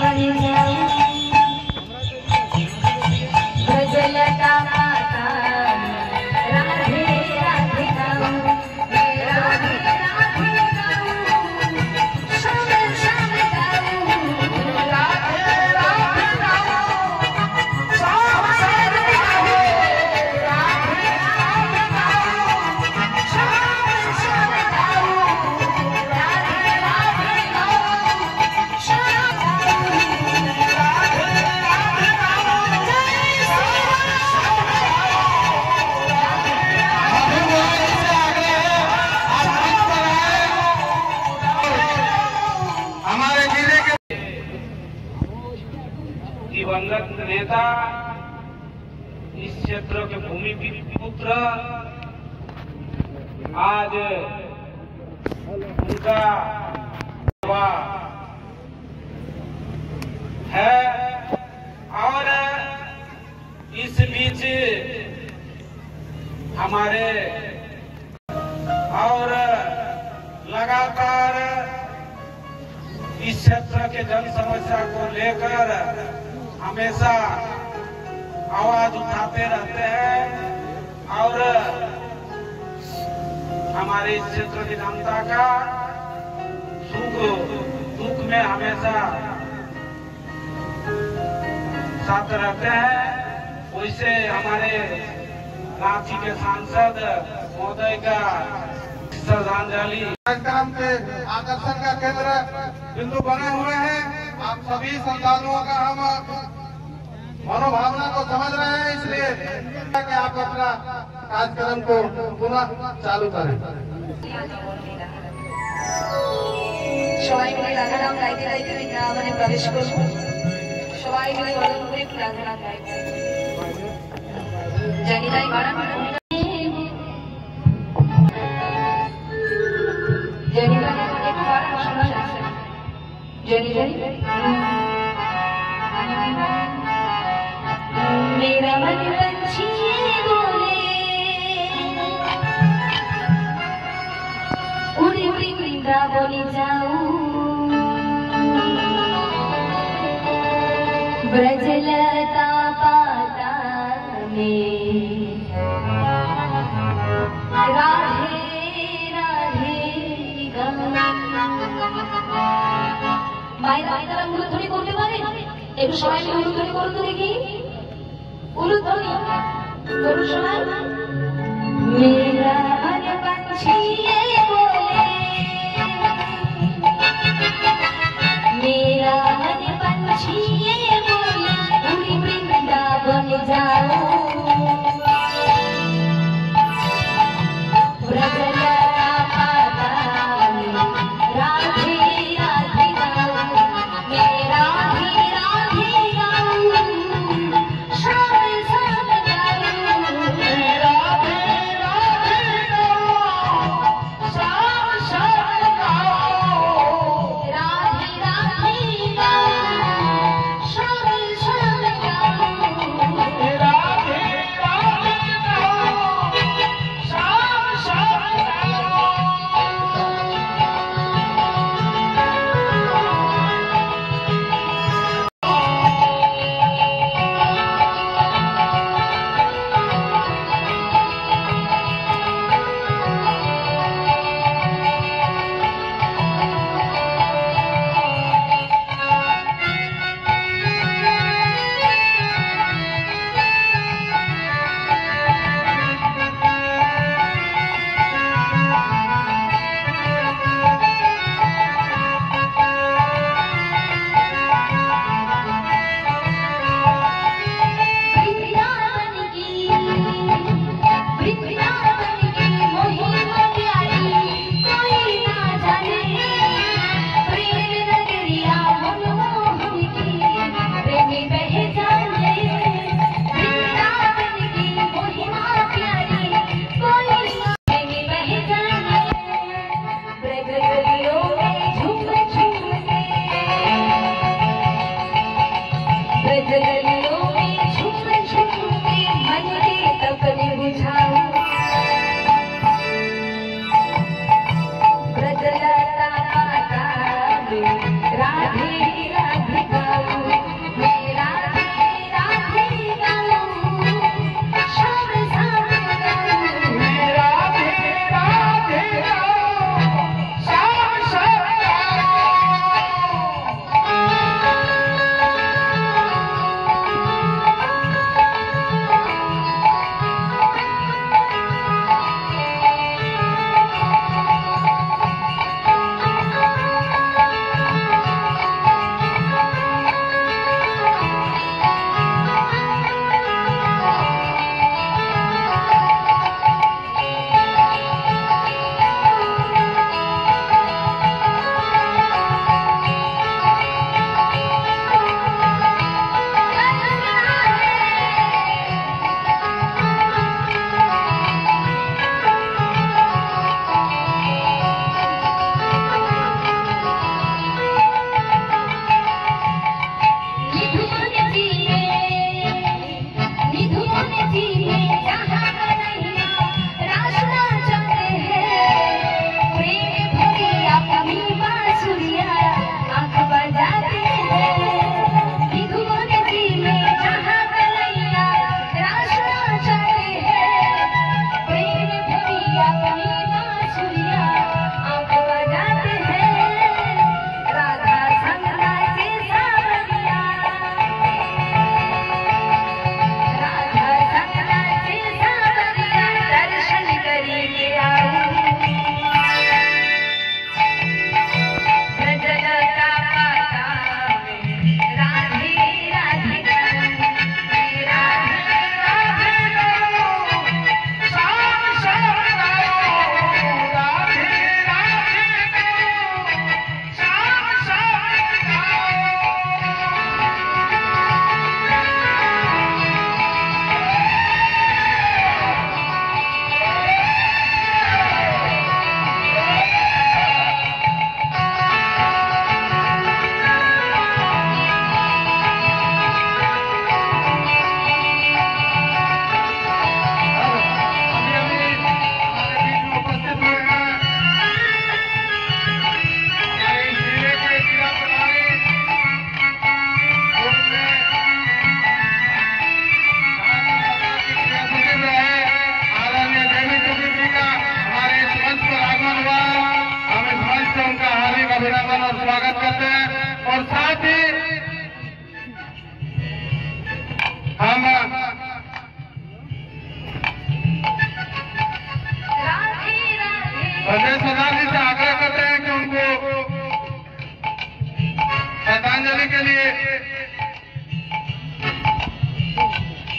ಕಳಿ नेता इस क्षेत्र के भूमि पुत्र, आज उनका है और इस बीच हमारे और लगातार इस क्षेत्र के जन समस्या को लेकर हमेशा आवाज़ उठाते रहते हैं और हमारे क्षेत्र की जनता का सुख, दुख में हमेशा साथ रहते हैं। वैसे हमारे रांची के सांसद महोदय का श्रद्धांजलि कार्यक्रम के आकर्षण का केंद्र बिंदु बने हुए हैं आप सभी श्रद्धालुओं का हम मनोभावना को समझ रहे हैं इसलिए कि आप अपना कार्यक्रम को पुनः चालू करें সবাই মিলে রাধা নাম গাইতে গাইতে বৃন্দাবনে প্রবেশ করব সবাই মিলে বরণ করে একটু রাধা নাম গাইব জানি তাই বাড়ান Jenny, Jenny. একটু সবাই মিলে উলুধ্বনি করুন তো দেখি। করুন সবাই।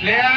Yeah.